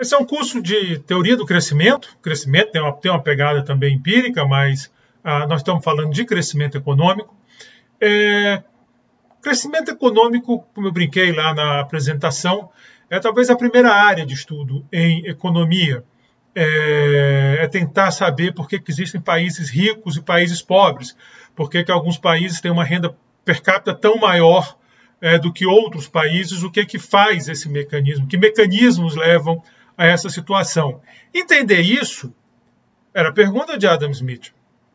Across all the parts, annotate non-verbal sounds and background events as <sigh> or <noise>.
Esse é um curso de teoria do crescimento. Crescimento tem uma, tem uma pegada também empírica, mas ah, nós estamos falando de crescimento econômico. É, crescimento econômico, como eu brinquei lá na apresentação, é talvez a primeira área de estudo em economia. É, é tentar saber por que, que, existem países ricos e países pobres, por que, que alguns países têm uma renda per capita tão maior é, do que outros países, o que, que faz esse mecanismo, que mecanismos levam a essa situação. Entender isso era a pergunta de Adam Smith.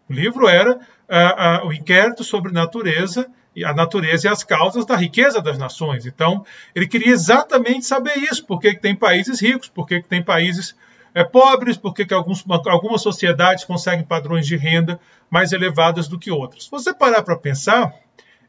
O livro era a, a, o inquérito sobre natureza a natureza e as causas da riqueza das nações. Então, ele queria exatamente saber isso, por que, que tem países ricos, por que, que tem países é, pobres, por que, que alguns, algumas sociedades conseguem padrões de renda mais elevados do que outras. Se você parar para pensar,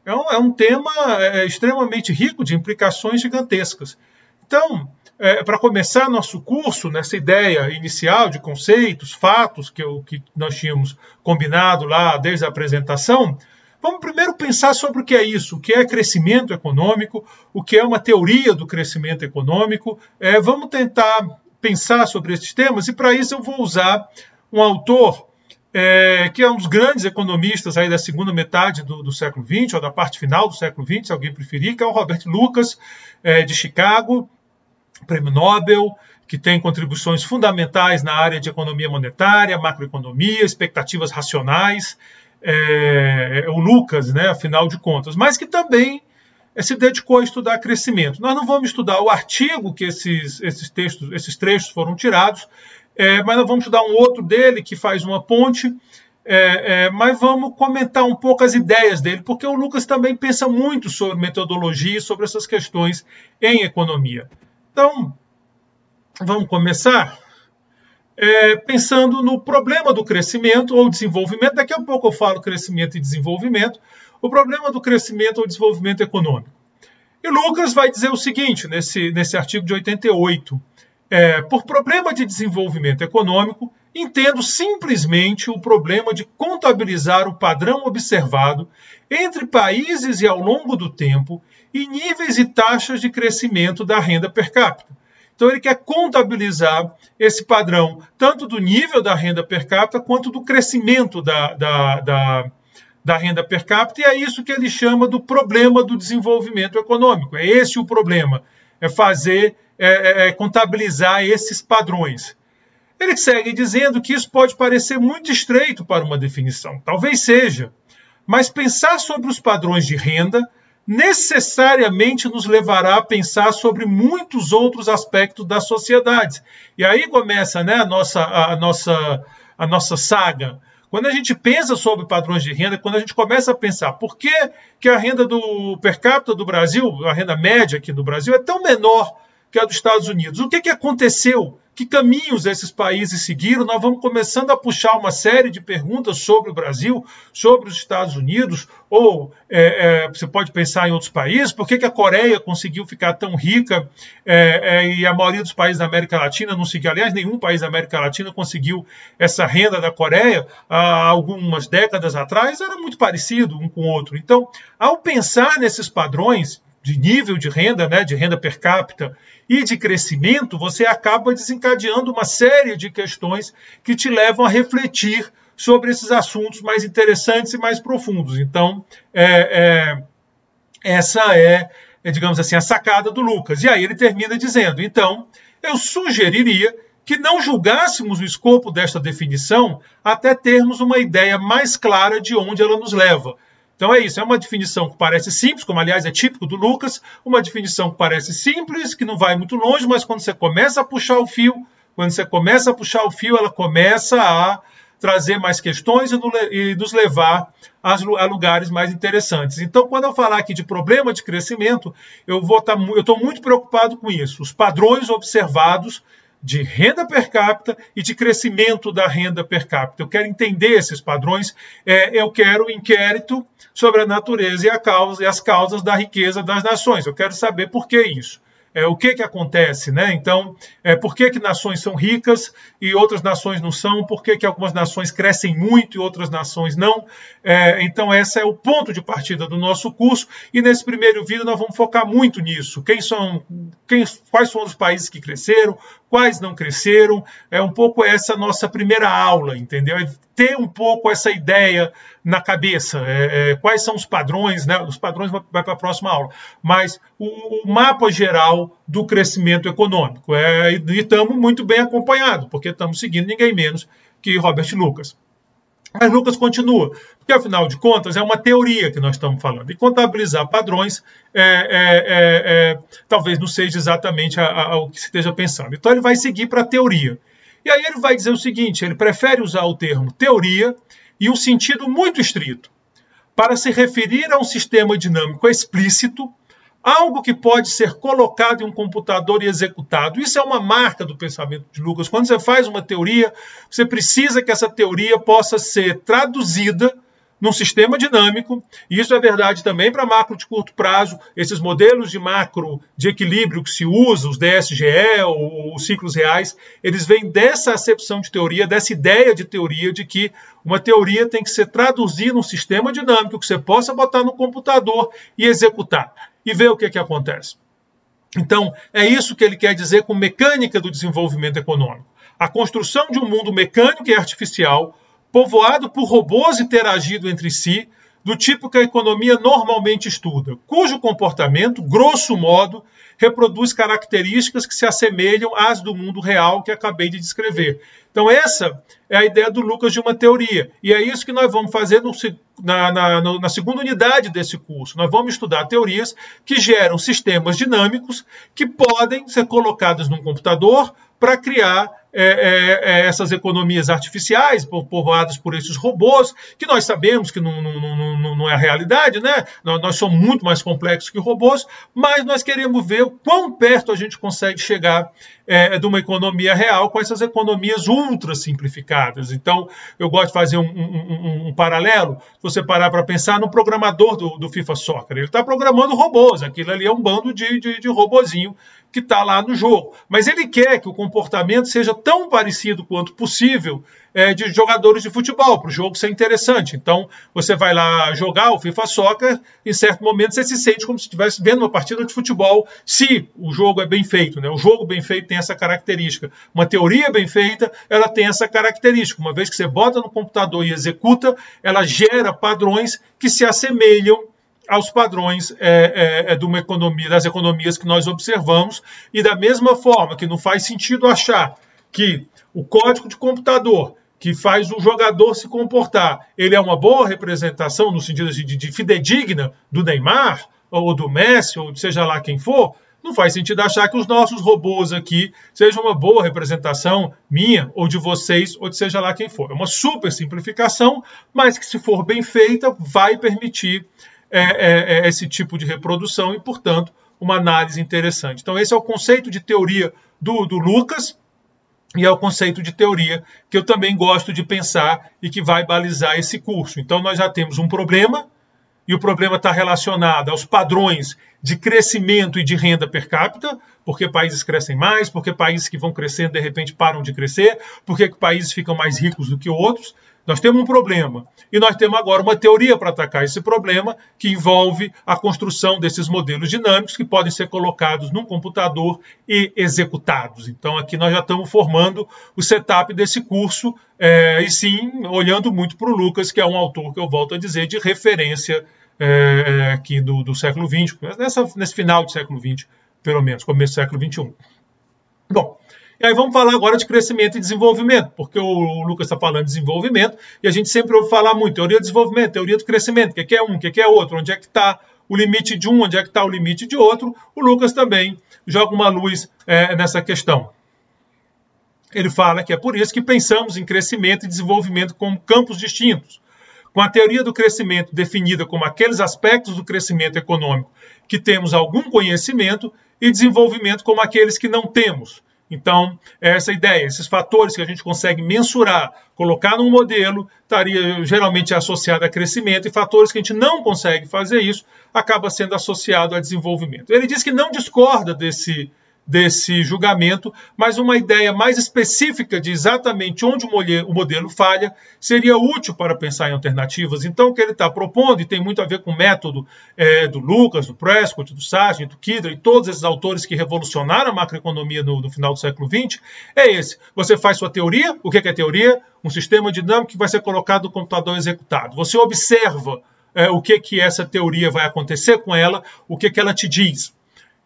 é um, é um tema é, extremamente rico de implicações gigantescas. Então, é, para começar nosso curso, nessa ideia inicial de conceitos, fatos que, eu, que nós tínhamos combinado lá desde a apresentação, vamos primeiro pensar sobre o que é isso, o que é crescimento econômico, o que é uma teoria do crescimento econômico. É, vamos tentar pensar sobre esses temas e para isso eu vou usar um autor é, que é um dos grandes economistas aí da segunda metade do, do, século XX, ou da parte final do século XX, se alguém preferir, que é o Robert Lucas, é, de Chicago prêmio Nobel, que tem contribuições fundamentais na área de economia monetária, macroeconomia, expectativas racionais, é, é, o Lucas, né, afinal de contas, mas que também é, se dedicou a estudar crescimento. Nós não vamos estudar o artigo que esses, esses textos, esses trechos foram tirados, é, mas nós vamos estudar um outro dele que faz uma ponte, é, é, mas vamos comentar um pouco as ideias dele, porque o Lucas também pensa muito sobre metodologia e sobre essas questões em economia. Então, vamos começar é, pensando no problema do crescimento ou desenvolvimento. Daqui a pouco eu falo crescimento e desenvolvimento. O problema do crescimento ou desenvolvimento econômico. E Lucas vai dizer o seguinte nesse, nesse artigo de 88. É, por problema de desenvolvimento econômico, entendo simplesmente o problema de contabilizar o padrão observado entre países e ao longo do tempo e níveis e taxas de crescimento da renda per capita. Então, ele quer contabilizar esse padrão, tanto do nível da renda per capita, quanto do crescimento da, da, da, da renda per capita, e é isso que ele chama do problema do desenvolvimento econômico. É esse o problema, é fazer, é, é, é contabilizar esses padrões. Ele segue dizendo que isso pode parecer muito estreito para uma definição. Talvez seja. Mas pensar sobre os padrões de renda necessariamente nos levará a pensar sobre muitos outros aspectos da sociedade. E aí começa né, a, nossa, a, nossa, a nossa saga. Quando a gente pensa sobre padrões de renda, quando a gente começa a pensar por que, que a renda do per capita do Brasil, a renda média aqui do Brasil, é tão menor que a dos Estados Unidos, o que, que aconteceu que caminhos esses países seguiram, nós vamos começando a puxar uma série de perguntas sobre o Brasil, sobre os Estados Unidos, ou é, é, você pode pensar em outros países, por que, que a Coreia conseguiu ficar tão rica é, é, e a maioria dos países da América Latina não seguiu, aliás, nenhum país da América Latina conseguiu essa renda da Coreia. Há algumas décadas atrás, era muito parecido um com o outro. Então, ao pensar nesses padrões, de nível de renda, né, de renda per capita e de crescimento, você acaba desencadeando uma série de questões que te levam a refletir sobre esses assuntos mais interessantes e mais profundos. Então, é, é, essa é, é, digamos assim, a sacada do Lucas. E aí ele termina dizendo: então, eu sugeriria que não julgássemos o escopo desta definição até termos uma ideia mais clara de onde ela nos leva. Então é isso, é uma definição que parece simples, como aliás é típico do Lucas, uma definição que parece simples, que não vai muito longe, mas quando você começa a puxar o fio, quando você começa a puxar o fio, ela começa a trazer mais questões e nos levar a lugares mais interessantes. Então, quando eu falar aqui de problema de crescimento, eu tá estou muito preocupado com isso. Os padrões observados de renda per capita e de crescimento da renda per capita. Eu quero entender esses padrões, é, eu quero um inquérito sobre a natureza e, causa, e as causas da riqueza das nações. Eu quero saber por que isso. é, o que, que acontece, né? Então, é, por que, que nações são ricas e outras nações não são? Por que, que algumas nações crescem muito e outras nações não? É, então, esse é o ponto de partida do nosso curso e nesse primeiro vídeo nós vamos focar muito nisso. Quem são, quem, quais são os países que cresceram, quais não cresceram? É um pouco essa nossa primeira aula, entendeu? É ter um pouco essa ideia na cabeça. É, é, quais são os padrões, né? Os padrões vai, vai para a próxima aula. Mas o, o, mapa geral do crescimento econômico. É, e estamos muito bem acompanhados, porque estamos seguindo ninguém menos que Robert Lucas. Mas Lucas continua, porque afinal de contas é uma teoria que nós estamos falando. E contabilizar padrões é, é, é, é talvez não seja exatamente o que se esteja pensando. Então ele vai seguir para a teoria. E aí ele vai dizer o seguinte: ele prefere usar o termo teoria e um sentido muito estrito para se referir a um sistema dinâmico explícito, algo que pode ser colocado em um computador e executado. Isso é uma marca do pensamento de Lucas. Quando você faz uma teoria, você precisa que essa teoria possa ser traduzida num sistema dinâmico, e isso é verdade também para macro de curto prazo, esses modelos de macro de equilíbrio que se usa, os DSGE, os ciclos reais, eles vêm dessa acepção de teoria, dessa ideia de teoria de que uma teoria tem que ser traduzida num sistema dinâmico que você possa botar no computador e executar, e ver o que, que acontece. Então, é isso que ele quer dizer com mecânica do desenvolvimento econômico. A construção de um mundo mecânico e artificial povoado por robôs interagindo entre si, do tipo que a economia normalmente estuda, cujo comportamento, grosso modo, reproduz características que se assemelham às do mundo real que acabei de descrever. Então, essa é a ideia do Lucas de uma teoria. E é isso que nós vamos fazer no, na, na, na, segunda unidade desse curso. Nós vamos estudar teorias que geram sistemas dinâmicos que podem ser colocados num computador para criar é, é, é, essas economias artificiais povoadas por esses robôs, que nós sabemos que não, não, não, não é a realidade, né? Nós, nós, somos muito mais complexos que robôs, mas nós queremos ver o quão perto a gente consegue chegar é, de uma economia real com essas economias ultra simplificadas. Então, eu gosto de fazer um, um, um, paralelo. Você parar para pensar no programador do, do FIFA Soccer, ele está programando robôs, aquilo ali é um bando de, de, de robozinho que está lá no jogo. Mas ele quer que o comportamento seja tão parecido quanto possível é, de jogadores de futebol, para o jogo ser interessante. Então, você vai lá jogar o FIFA Soccer, em certo momento você se sente como se estivesse vendo uma partida de futebol, se o jogo é bem feito. Né? O jogo bem feito tem essa característica. Uma teoria bem feita, ela tem essa característica. Uma vez que você bota no computador e executa, ela gera padrões que se assemelham aos padrões é, é, é, de uma economia, das economias que nós observamos, e da mesma forma que não faz sentido achar que o código de computador que faz o jogador se comportar, ele é uma boa representação no sentido de, de fidedigna do Neymar, ou do Messi, ou seja lá quem for, não faz sentido achar que os nossos robôs aqui sejam uma boa representação minha, ou de vocês, ou de seja lá quem for. É uma super simplificação, mas que, se for bem feita, vai permitir é, é, é, esse tipo de reprodução e, portanto, uma análise interessante. Então, esse é o conceito de teoria do, do Lucas e é o conceito de teoria que eu também gosto de pensar e que vai balizar esse curso. Então, nós já temos um problema, e o problema está relacionado aos padrões de crescimento e de renda per capita, porque países crescem mais, porque países que vão crescendo de repente param de crescer, porque países ficam mais ricos do que outros. Nós temos um problema e nós temos agora uma teoria para atacar esse problema que envolve a construção desses modelos dinâmicos que podem ser colocados num computador e executados. Então aqui nós já estamos formando o setup desse curso é, e sim olhando muito para o Lucas, que é um autor que eu volto a dizer de referência é, aqui do, do século XX, nessa, nesse final do século XX, pelo menos, começo do século XXI. Bom, e aí vamos falar agora de crescimento e desenvolvimento, porque o Lucas está falando de desenvolvimento e a gente sempre ouve falar muito teoria do desenvolvimento, teoria do crescimento, o que é um, o que é outro, onde é que está o limite de um, onde é que está o limite de outro. O Lucas também joga uma luz é, nessa questão. Ele fala que é por isso que pensamos em crescimento e desenvolvimento como campos distintos. Com a teoria do crescimento definida como aqueles aspectos do crescimento econômico que temos algum conhecimento e desenvolvimento como aqueles que não temos Então, essa ideia, esses fatores que a gente consegue mensurar, colocar num modelo, estaria geralmente associado a crescimento, e fatores que a gente não consegue fazer isso, acaba sendo associado a desenvolvimento. Ele diz que não discorda desse, desse julgamento, mas uma ideia mais específica de exatamente onde o modelo falha seria útil para pensar em alternativas. Então, o que ele está propondo, e tem muito a ver com o método é, do Lucas, do Prescott, do Sargent, do Kidder e todos esses autores que revolucionaram a macroeconomia no, no final do século XX, é esse. Você faz sua teoria, o que é teoria? Um sistema dinâmico que vai ser colocado no computador executado. Você observa é, o que que essa teoria vai acontecer com ela, o que que ela te diz.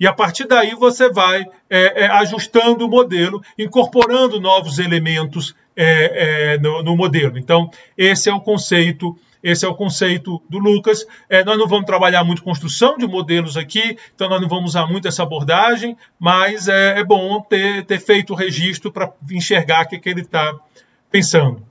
E a partir daí você vai é, é, ajustando o modelo, incorporando novos elementos é, é, no, no, modelo. Então, esse é o conceito. Esse é o conceito do Lucas. É, nós não vamos trabalhar muito construção de modelos aqui, então nós não vamos usar muito essa abordagem, mas é, é bom ter, ter, feito o registro para enxergar o que, que ele está pensando.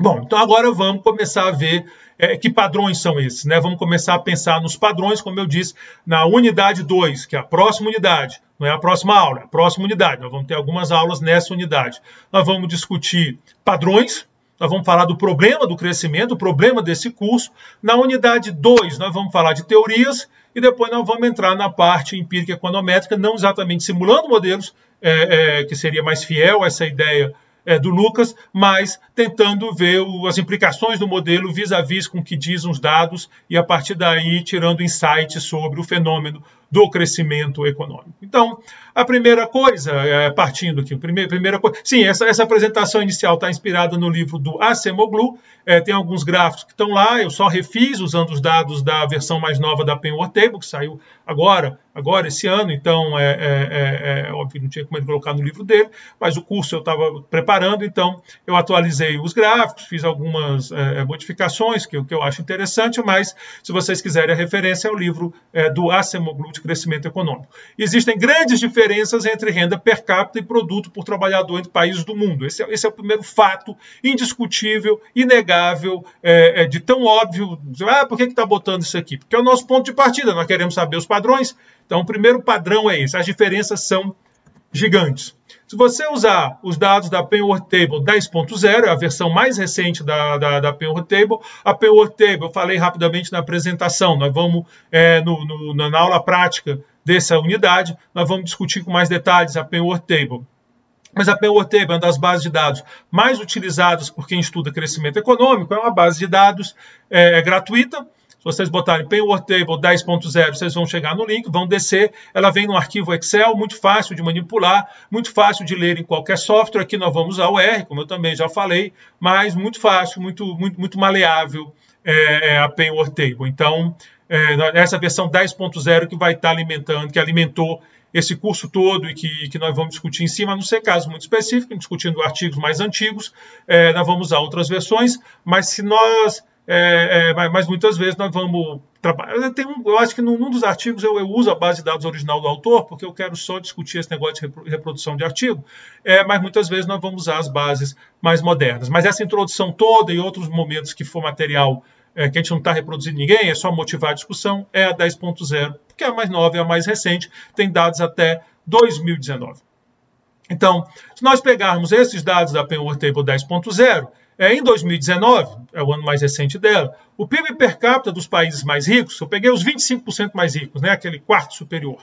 Bom, então agora vamos começar a ver é, que padrões são esses? Né? Vamos começar a pensar nos padrões, como eu disse, na unidade 2, que é a próxima unidade, não é a próxima aula, é a próxima unidade. Nós vamos ter algumas aulas nessa unidade. Nós vamos discutir padrões, nós vamos falar do problema do crescimento, o problema desse curso. Na unidade 2, nós vamos falar de teorias e depois nós vamos entrar na parte empírica econométrica, não exatamente simulando modelos, é, é, que seria mais fiel a essa ideia é, do Lucas, mas tentando ver o, as implicações do modelo vis-à-vis -vis com o que dizem os dados e a partir daí tirando insights sobre o fenômeno do crescimento econômico. Então, a primeira coisa, é, partindo aqui, a primeira, primeira coisa, sim, essa, essa apresentação inicial está inspirada no livro do Acemoglu, é, tem alguns gráficos que estão lá, eu só refiz usando os dados da versão mais nova da Penwar Table, que saiu agora, agora esse ano, então é, é, é, é óbvio, não tinha como ele colocar no livro dele, mas o curso eu estava preparando, então eu atualizei os gráficos, fiz algumas é, modificações que, que eu acho interessante, mas se vocês quiserem a referência é o livro do Acemoglu de crescimento econômico. Existem grandes diferenças entre renda per capita e produto por trabalhador entre países do mundo. Esse é, esse é o primeiro fato indiscutível, inegável, é, é, de tão óbvio. Ah, por que está botando isso aqui? Porque é o nosso ponto de partida, nós queremos saber os padrões. Então, o primeiro padrão é esse: as diferenças são gigantes. Se você usar os dados da Penworth Table 10.0, é a versão mais recente da, da, da Table, a Penworth Table, eu falei rapidamente na apresentação, nós vamos, é, no, no, na aula prática dessa unidade, nós vamos discutir com mais detalhes a Penworth Table. Mas a Penworth Table é uma das bases de dados mais utilizadas por quem estuda crescimento econômico, é uma base de dados é, é gratuita, se vocês botarem Payword Table 10.0, vocês vão chegar no link, vão descer. Ela vem no arquivo Excel, muito fácil de manipular, muito fácil de ler em qualquer software. Aqui nós vamos usar o R, como eu também já falei, mas muito fácil, muito, muito, muito maleável é, é a Payword Table. Então, é, essa versão 10.0 que vai estar alimentando, que alimentou esse curso todo e que, que nós vamos discutir em cima, não ser caso muito específico, discutindo artigos mais antigos, é, nós vamos usar outras versões, mas se nós é, é, mas muitas vezes nós vamos trabalhar. Eu acho que num, num dos artigos eu, eu, uso a base de dados original do autor, porque eu quero só discutir esse negócio de reprodução de artigo, é, mas muitas vezes nós vamos usar as bases mais modernas. Mas essa introdução toda e outros momentos que for material é, que a gente não está reproduzindo ninguém, é só motivar a discussão, é a 10.0, que é a mais nova, é a mais recente, tem dados até 2019. Então, se nós pegarmos esses dados da Penworth Table 10.0, é, em 2019, é o ano mais recente dela, o PIB per capita dos países mais ricos, eu peguei os 25% mais ricos, né, aquele quarto superior,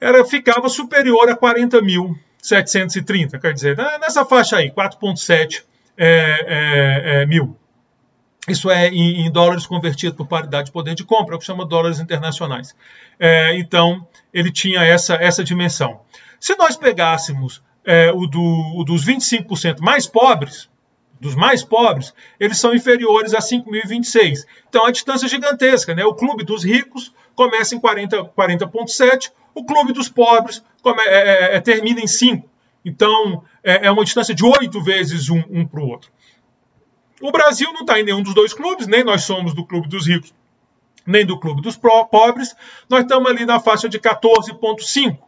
era, ficava superior a 40.730, quer dizer, né, nessa faixa aí, 4,7 é, é, é, mil. Isso é em, em, dólares convertido por paridade de poder de compra, é o que chama dólares internacionais. É, então, ele tinha essa, essa dimensão. Se nós pegássemos é, o, do, o dos 25% mais pobres, dos mais pobres, eles são inferiores a 5.026. Então a distância é gigantesca. Né? O clube dos ricos começa em 40,7, 40 o clube dos pobres come, é, é, é termina em 5. Então é, é, uma distância de 8 vezes um, um para o outro. O Brasil não está em nenhum dos dois clubes, nem nós somos do clube dos ricos, nem do clube dos pobres. Nós estamos ali na faixa de 14,5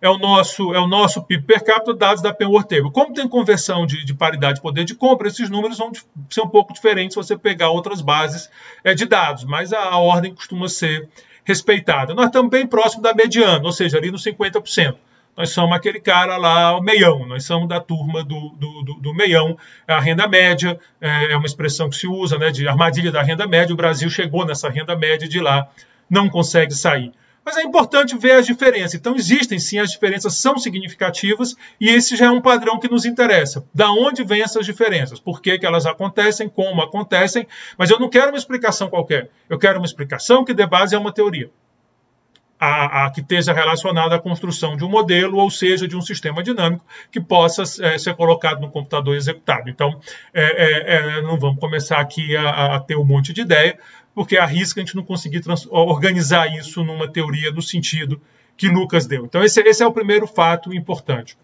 é o nosso, é o nosso PIB per capita, dados da Penworth Table. Como tem conversão de, de paridade de poder de compra, esses números vão ser um pouco diferentes se você pegar outras bases é, de dados, mas a, a, ordem costuma ser respeitada. Nós estamos bem próximo da mediana, ou seja, ali nos 50%. nós somos aquele cara lá, o meião, nós somos da turma do, do, do, do meião, a renda média, é, é uma expressão que se usa, né, de armadilha da renda média, o Brasil chegou nessa renda média de lá, não consegue sair. Mas é importante ver as diferenças. Então, existem sim, as diferenças são significativas e esse já é um padrão que nos interessa. Da onde vêm essas diferenças? Por que, que elas acontecem? Como acontecem? Mas eu não quero uma explicação qualquer. Eu quero uma explicação que dê base a uma teoria. A, a, que esteja relacionada à construção de um modelo, ou seja, de um sistema dinâmico que possa é, ser colocado no computador executado. Então, é, é, é não vamos começar aqui a, a, ter um monte de ideia, porque arrisca a gente não conseguir organizar isso numa teoria no sentido que Lucas deu. Então, esse, esse é o primeiro fato importante.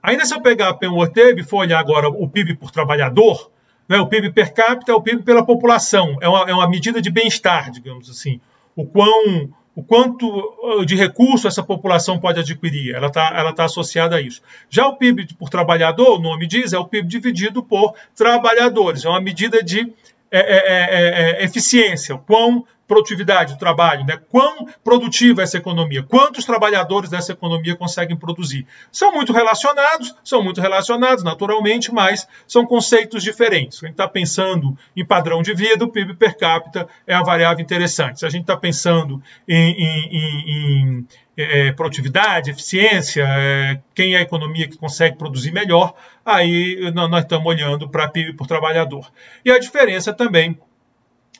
Ainda se eu pegar a PMOTEB e for olhar agora o PIB por trabalhador, né, o PIB per capita é o PIB pela população, é uma, é uma medida de bem-estar, digamos assim. O, quão, o quanto de recurso essa população pode adquirir, ela está ela tá associada a isso. Já o PIB por trabalhador, o nome diz, é o PIB dividido por trabalhadores, é uma medida de é é, é, é, é, eficiência, quão produtividade do trabalho, né? quão produtiva é essa economia, quantos trabalhadores dessa economia conseguem produzir. São muito relacionados, são muito relacionados naturalmente, mas são conceitos diferentes. Se a gente está pensando em padrão de vida, o PIB per capita é a variável interessante. Se a gente está pensando em, em, em, é, produtividade, eficiência, é, quem é a economia que consegue produzir melhor, aí nós estamos olhando para PIB por trabalhador. E a diferença também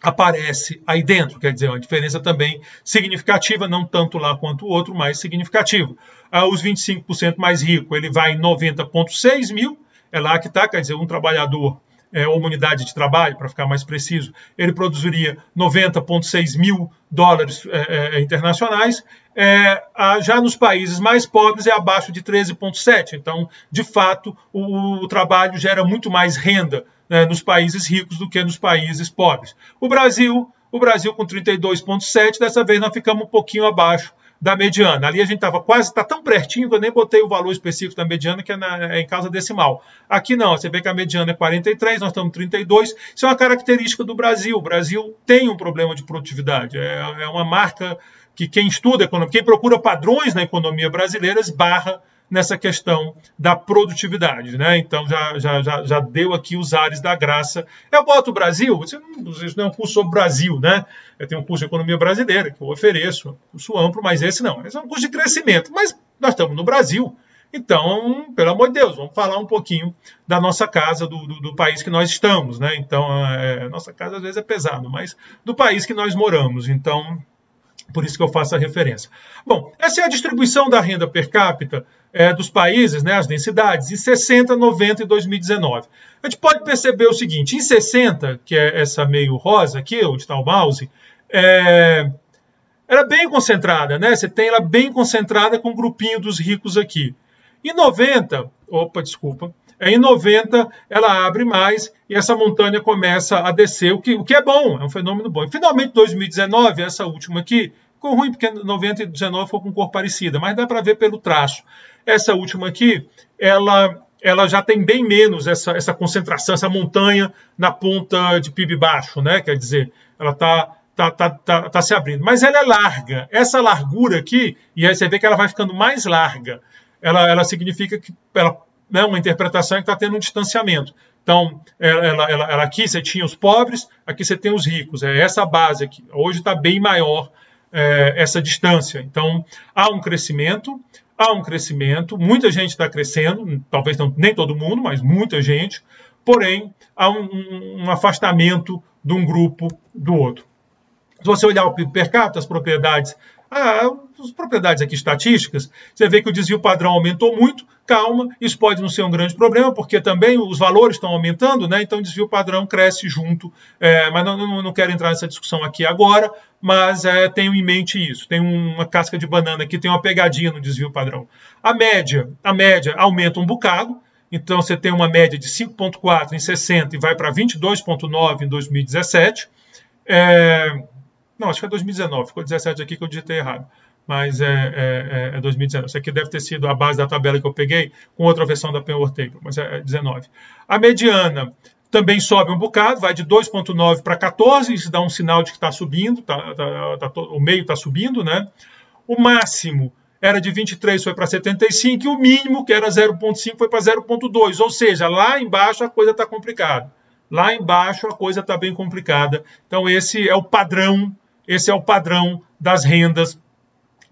aparece aí dentro, quer dizer, uma diferença também significativa, não tanto lá quanto o outro, mas significativo. Ah, os 25% mais ricos, ele vai em 90,6 mil, é lá que está, quer dizer, um trabalhador é, uma unidade de trabalho, para ficar mais preciso, ele produziria 90,6 mil dólares é, é, internacionais. É, já nos países mais pobres é abaixo de 13,7. Então, de fato, o, o, trabalho gera muito mais renda né, nos países ricos do que nos países pobres. O Brasil, o Brasil com 32,7, dessa vez nós ficamos um pouquinho abaixo da mediana. Ali a gente estava quase, está tão pertinho que eu nem botei o valor específico da mediana, que é, na, é, em casa decimal. Aqui não, você vê que a mediana é 43, nós estamos 32. Isso é uma característica do Brasil. O Brasil tem um problema de produtividade. É, é uma marca que quem estuda economia, quem procura padrões na economia brasileira, esbarra nessa questão da produtividade. Né? Então já, já, já, já deu aqui os ares da graça. Eu boto o Brasil, isso não é um curso sobre Brasil, né? Eu tenho um curso de economia brasileira que eu ofereço, um curso amplo, mas esse não. Esse é um curso de crescimento. Mas nós estamos no Brasil. Então, pelo amor de Deus, vamos falar um pouquinho da nossa casa, do, do, do país que nós estamos, né? Então, é, nossa casa às vezes é pesado, mas do país que nós moramos. Então, por isso que eu faço a referência. Bom, essa é a distribuição da renda per capita é, dos países, né, as densidades, em 60, 90 e 2019. A gente pode perceber o seguinte: em 60, que é essa meio rosa aqui, onde está o mouse, é, era bem concentrada, né? Você tem ela bem concentrada com o grupinho dos ricos aqui. Em 90, opa, desculpa, é, em 90 ela abre mais e essa montanha começa a descer, o que, o que é bom, é um fenômeno bom. E finalmente, 2019, essa última aqui, ficou ruim porque 90 e 19 ficou com cor parecida, mas dá para ver pelo traço. Essa última aqui, ela, ela já tem bem menos essa, essa concentração, essa montanha na ponta de PIB baixo, né? Quer dizer, ela está tá, tá, tá, tá se abrindo. Mas ela é larga. Essa largura aqui, e aí você vê que ela vai ficando mais larga. Ela, ela significa que ela né, uma interpretação que está tendo um distanciamento. Então, ela, ela, ela, aqui você tinha os pobres, aqui você tem os ricos. É essa base aqui. Hoje está bem maior é, essa distância. Então, há um crescimento, há um crescimento, muita gente está crescendo, talvez não, nem todo mundo, mas muita gente, porém, há um, um afastamento de um grupo do outro. Se você olhar o PIB per capita, as propriedades ah, as propriedades aqui estatísticas, você vê que o desvio padrão aumentou muito. Calma, isso pode não ser um grande problema, porque também os valores estão aumentando, né? então o desvio padrão cresce junto. É, mas não, não, não, quero entrar nessa discussão aqui agora, mas é, tenho em mente isso. Tem uma casca de banana aqui, tem uma pegadinha no desvio padrão. A média, a média aumenta um bocado, então você tem uma média de 5,4 em 60 e vai para 22,9 em 2017. É, não, acho que é 2019. Ficou 17 aqui que eu digitei errado. Mas é, é, é 2019. Isso aqui deve ter sido a base da tabela que eu peguei com outra versão da Penword Table, mas é 19. A mediana também sobe um bocado, vai de 2,9 para 14, isso dá um sinal de que está subindo, tá, tá, tá, o meio está subindo, né? O máximo era de 23, foi para 75, e o mínimo, que era 0,5, foi para 0,2. Ou seja, lá embaixo a coisa está complicada. Lá embaixo a coisa está bem complicada. Então, esse é o padrão, esse é o padrão das rendas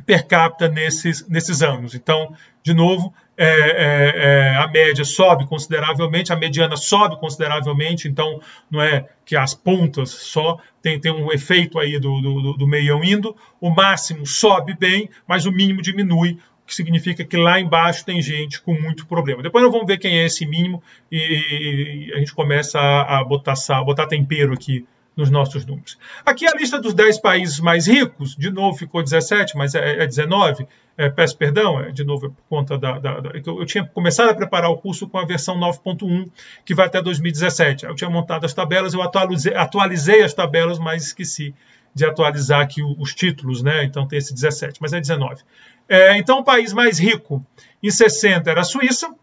per capita nesses, nesses anos. Então, de novo, é, é, é, a média sobe consideravelmente, a mediana sobe consideravelmente, então não é que as pontas só tem, tem um efeito aí do, do, do meião indo, o máximo sobe bem, mas o mínimo diminui, o que significa que lá embaixo tem gente com muito problema. Depois nós vamos ver quem é esse mínimo e, a gente começa a, a botar, a botar tempero aqui nos nossos números. Aqui a lista dos 10 países mais ricos, de novo ficou 17, mas é, é 19, é, peço perdão, é, de novo é por conta da, da, da, Eu tinha começado a preparar o curso com a versão 9.1, que vai até 2017. Eu tinha montado as tabelas, eu atualizei, atualizei as tabelas, mas esqueci de atualizar aqui os títulos, né? Então tem esse 17, mas é 19. É, então o país mais rico em 60 era a Suíça,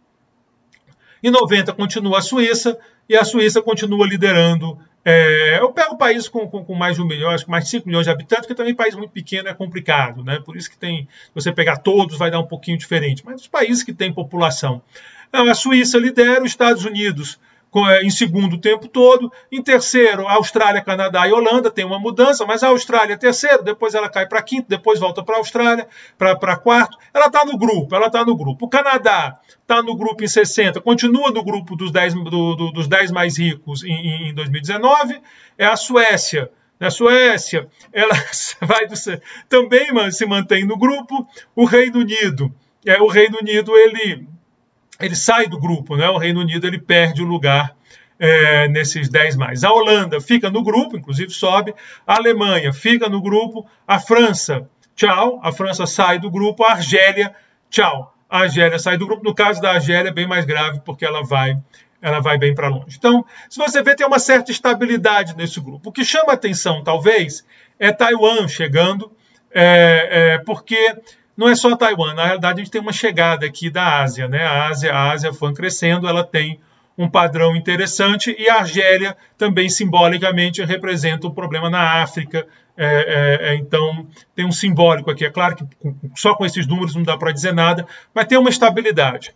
em 90 continua a Suíça, e a Suíça continua liderando é, eu pego o país com, com, com, mais de um milhão, acho que mais de 5 milhões de habitantes, que também país muito pequeno é complicado, né? Por isso que tem, você pegar todos vai dar um pouquinho diferente. Mas os países que têm população. a Suíça lidera, os Estados Unidos é, em segundo o tempo todo. Em terceiro, Austrália, Canadá e Holanda, tem uma mudança, mas a Austrália é terceiro, depois ela cai para quinto, depois volta para a Austrália, para quarto. Ela está no grupo, ela está no grupo. O Canadá está no grupo em 60, continua no grupo dos 10, do, do, dos 10 mais ricos em, em 2019. É a Suécia. Na Suécia, ela <laughs> vai do, também se mantém no grupo. O Reino Unido, é, o Reino Unido ele ele sai do grupo, né? O Reino Unido ele perde o lugar é, nesses 10 mais. A Holanda fica no grupo, inclusive sobe. A Alemanha fica no grupo. A França, tchau. A França sai do grupo. A Argélia, tchau. A Argélia sai do grupo. No caso da Argélia é bem mais grave porque ela vai ela vai bem para longe. Então, se você vê, tem uma certa estabilidade nesse grupo. O que chama atenção, talvez, é Taiwan chegando, é, é, porque não é só Taiwan, na realidade a gente tem uma chegada aqui da Ásia, né? A Ásia, a Ásia foi crescendo, ela tem um padrão interessante e a Argélia também simbolicamente representa um problema na África. É, é, é, então tem um simbólico aqui. É claro que só com esses números não dá para dizer nada, mas tem uma estabilidade.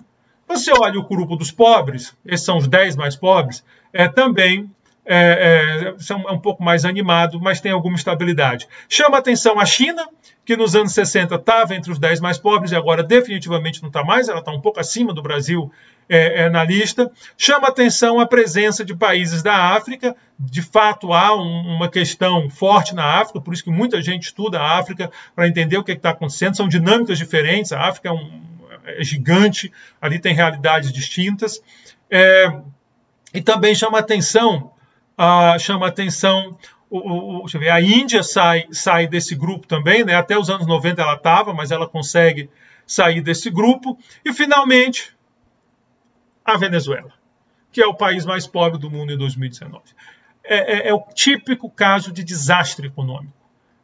Você olha o grupo dos pobres, esses são os 10 mais pobres, é também é, é, é um pouco mais animado, mas tem alguma estabilidade. Chama atenção a China, que nos anos 60 estava entre os 10 mais pobres e agora definitivamente não está mais, ela está um pouco acima do Brasil é, é, na lista. Chama atenção a presença de países da África, de fato há um, uma questão forte na África, por isso que muita gente estuda a África para entender o que está acontecendo, são dinâmicas diferentes, a África é, um, é gigante, ali tem realidades distintas. É, e também chama atenção, chama atenção deixa eu ver, a Índia sai, sai desse grupo também, né? até os anos 90 ela estava, mas ela consegue sair desse grupo. E, finalmente, a Venezuela, que é o país mais pobre do mundo em 2019. É, é, é o típico caso de desastre econômico.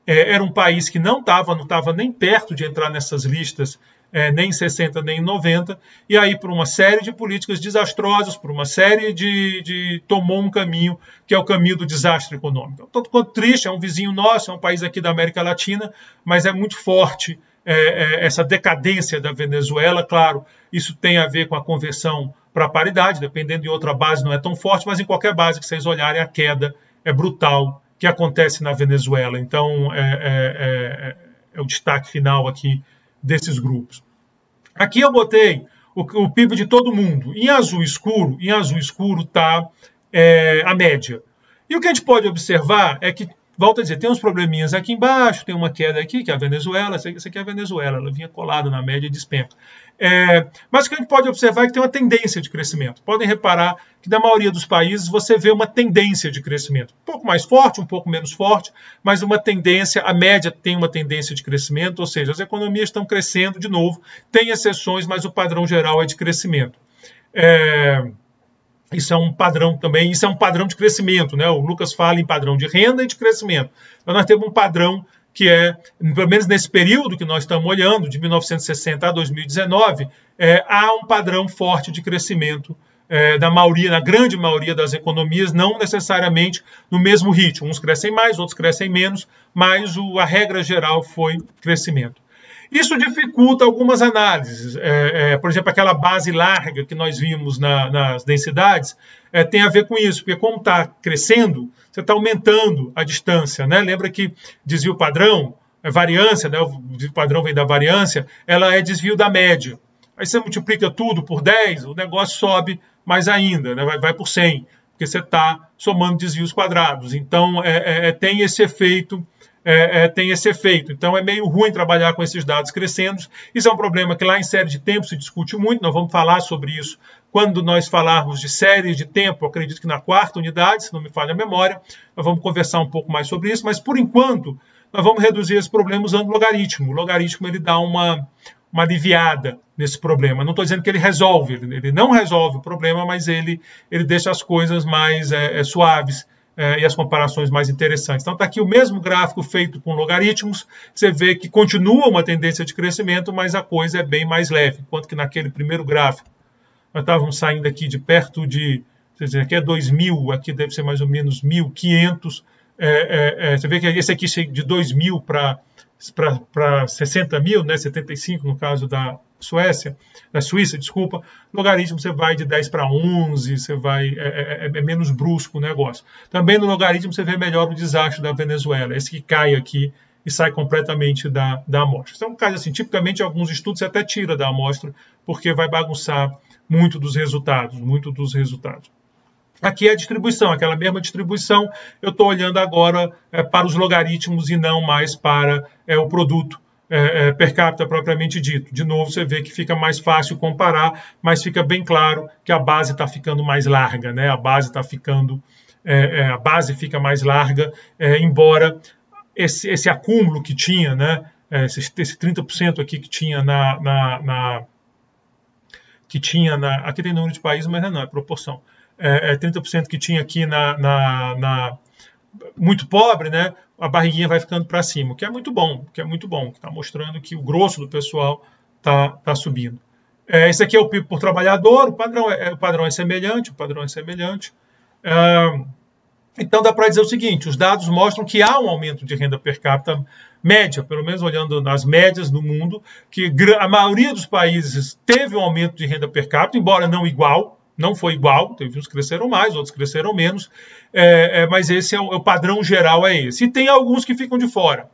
É, era um país que não estava não estava nem perto de entrar nessas listas é, nem em 60 nem em 90, e aí por uma série de políticas desastrosas, por uma série de, de tomou um caminho que é o caminho do desastre econômico. Tanto quanto triste, é um vizinho nosso, é um país aqui da América Latina, mas é muito forte é, é, essa decadência da Venezuela, claro, isso tem a ver com a conversão para paridade, dependendo de outra base não é tão forte, mas em qualquer base que vocês olharem, a queda é brutal que acontece na Venezuela. Então, é, é, é, é o destaque final aqui desses grupos. Aqui eu botei o, o PIB de todo mundo. Em azul escuro, em azul escuro está é, a média. E o que a gente pode observar é que volta a dizer, tem uns probleminhas aqui embaixo, tem uma queda aqui, que é a Venezuela, essa aqui é a Venezuela, ela vinha colada na média e despenca. É, mas o que a gente pode observar é que tem uma tendência de crescimento. Podem reparar que na maioria dos países você vê uma tendência de crescimento. Um pouco mais forte, um pouco menos forte, mas uma tendência, a média tem uma tendência de crescimento, ou seja, as economias estão crescendo de novo, tem exceções, mas o padrão geral é de crescimento. É, isso é um padrão também, isso é um padrão de crescimento, né? O Lucas fala em padrão de renda e de crescimento. Então nós temos um padrão que é, pelo menos nesse período que nós estamos olhando, de 1960 a 2019, é, há um padrão forte de crescimento é, da maioria, na grande maioria das economias, não necessariamente no mesmo ritmo. Uns crescem mais, outros crescem menos, mas o, a regra geral foi crescimento. Isso dificulta algumas análises. É, é, por exemplo, aquela base larga que nós vimos na, nas densidades é, tem a ver com isso, porque como está crescendo, você está aumentando a distância. Né? Lembra que desvio padrão, é variância, né? o desvio padrão vem da variância, ela é desvio da média. Aí você multiplica tudo por 10, o negócio sobe mais ainda, né? vai, vai por 100, porque você está somando desvios quadrados. Então, é, é, tem esse efeito é, é, tem esse efeito. Então é meio ruim trabalhar com esses dados crescendo. Isso é um problema que lá em série de tempo se discute muito, nós vamos falar sobre isso quando nós falarmos de série de tempo, acredito que na quarta unidade, se não me falha a memória, nós vamos conversar um pouco mais sobre isso, mas por enquanto nós vamos reduzir esse problema usando logaritmo. O logaritmo ele dá uma, uma aliviada nesse problema. Não estou dizendo que ele resolve, ele não resolve o problema, mas ele, ele deixa as coisas mais é, é, suaves é, e as comparações mais interessantes. Então está aqui o mesmo gráfico feito com logaritmos, você vê que continua uma tendência de crescimento, mas a coisa é bem mais leve, enquanto que naquele primeiro gráfico nós estávamos saindo aqui de perto de, dizer, aqui é 2.000, aqui deve ser mais ou menos 1.500, é, é, é, você vê que esse aqui de 2.000 para para 60 mil, né, 75 no caso da Suécia, da Suíça, desculpa, logaritmo você vai de 10 para 11, você vai é, é, é, menos brusco o negócio. Também no logaritmo você vê melhor o desastre da Venezuela, esse que cai aqui e sai completamente da, da amostra. Então, um caso assim, tipicamente alguns estudos você até tira da amostra, porque vai bagunçar muito dos resultados, muito dos resultados. Aqui é a distribuição, aquela mesma distribuição, eu estou olhando agora é, para os logaritmos e não mais para é, o produto é, é, per capita propriamente dito. De novo, você vê que fica mais fácil comparar, mas fica bem claro que a base está ficando mais larga, né? A base está ficando, é, é, a base fica mais larga, embora esse, esse, acúmulo que tinha, né? Esse, esse 30% aqui que tinha na, na, na que tinha na, aqui tem número de países, mas não é proporção é, 30% é que tinha aqui na, na, na, muito pobre, né? A barriguinha vai ficando para cima, o que é muito bom, que é muito bom, que está mostrando que o grosso do pessoal está tá subindo. É, esse aqui é o PIB por trabalhador, o padrão é, o padrão é semelhante, o padrão é semelhante. É, então dá para dizer o seguinte: os dados mostram que há um aumento de renda per capita média, pelo menos olhando nas médias no mundo, que a maioria dos países teve um aumento de renda per capita, embora não igual, não foi igual, teve uns que cresceram mais, outros cresceram menos, é, é, mas esse é o, é o, padrão geral é esse. E tem alguns que ficam de fora.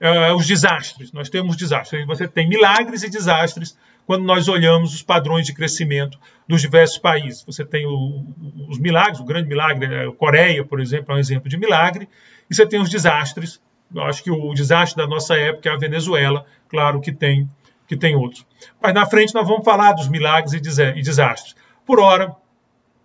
É, os desastres, nós temos desastres. Você tem milagres e desastres quando nós olhamos os padrões de crescimento dos diversos países. Você tem o, os milagres, o grande milagre, a né? Coreia, por exemplo, é um exemplo de milagre, e você tem os desastres. Eu acho que o desastre da nossa época é a Venezuela, claro que tem, que tem outros. Mas na frente nós vamos falar dos milagres e desastres por hora.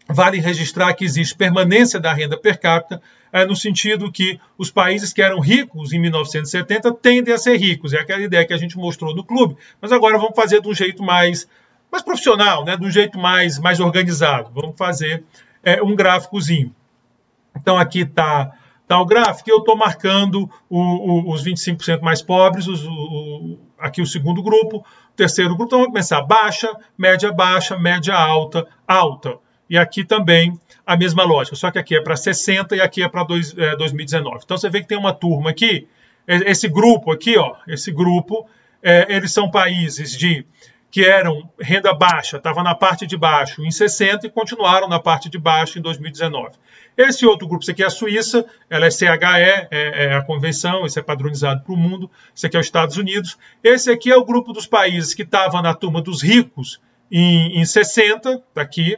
Vale registrar que existe permanência da renda per capita, é, no sentido que os países que eram ricos em 1970 tendem a ser ricos. É aquela ideia que a gente mostrou no clube, mas agora vamos fazer de um jeito mais, mais profissional, né? de um jeito mais, mais organizado. Vamos fazer é, um gráficozinho. Então aqui está tá o gráfico eu estou marcando o, o, os 25% mais pobres, os, o, aqui o segundo grupo, terceiro grupo, então vamos começar baixa, média baixa, média alta, alta. E aqui também a mesma lógica, só que aqui é para 60 e aqui é para é, 2019. Então você vê que tem uma turma aqui, esse grupo aqui, ó, esse grupo, é, eles são países de que eram renda baixa, estava na parte de baixo em 60 e continuaram na parte de baixo em 2019. Esse outro grupo, esse aqui é a Suíça, ela é CHE, é, é a convenção, esse é padronizado para o mundo, esse aqui é os Estados Unidos. Esse aqui é o grupo dos países que estava na turma dos ricos em, em 60, daqui,